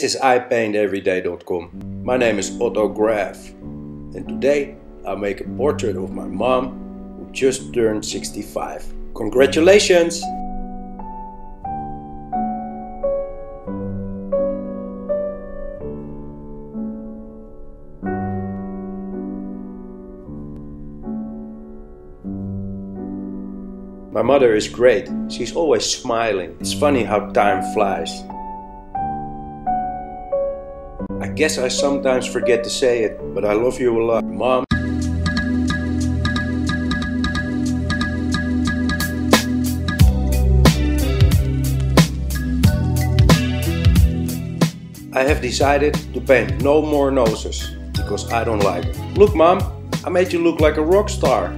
This is iPaintEveryday.com. My name is Ottograph and today I'll make a portrait of my mom who just turned 65. Congratulations! My mother is great. She's always smiling. It's funny how time flies. I guess I sometimes forget to say it, but I love you a lot, Mom. I have decided to paint no more noses because I don't like it. Look, Mom, I made you look like a rock star.